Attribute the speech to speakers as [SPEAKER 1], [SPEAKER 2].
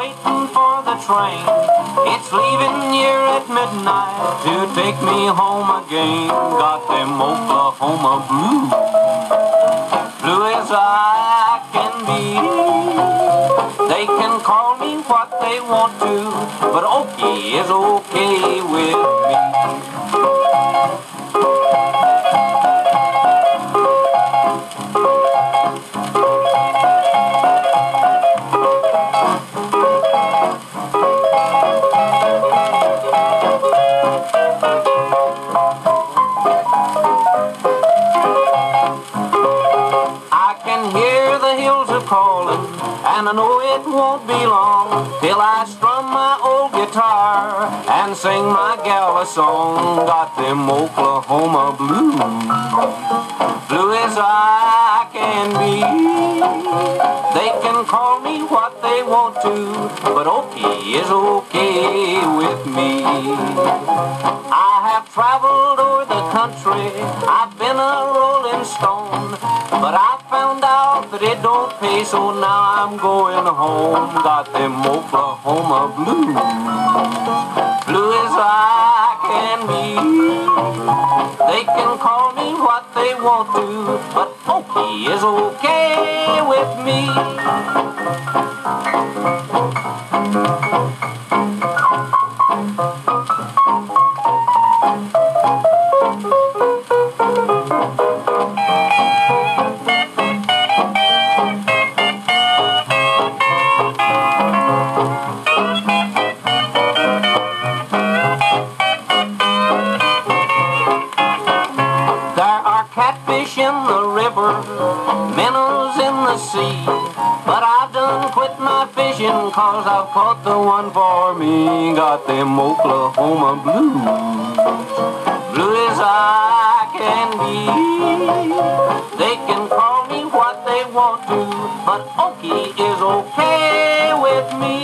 [SPEAKER 1] waiting for the train. It's leaving here at midnight to take me home again. Got them Oklahoma blues, blue as I can be. They can call me what they want to, but Okie is okay with hills are calling, and I know it won't be long till I strum my old guitar and sing my gal a song. Got them Oklahoma blues, blue as I can be. They can call me what they want to, but Okie is okay with me. I have traveled stone, but I found out that it don't pay, so now I'm going home. Got them Oklahoma blues, blue as I can be. They can call me what they want to, but Okie is okay with me. In the river, minnows in the sea. But I've done quit my fishing cause I've caught the one for me. Got them Oklahoma blues, blue as I can be. They can call me what they want to, but Okie is okay with me.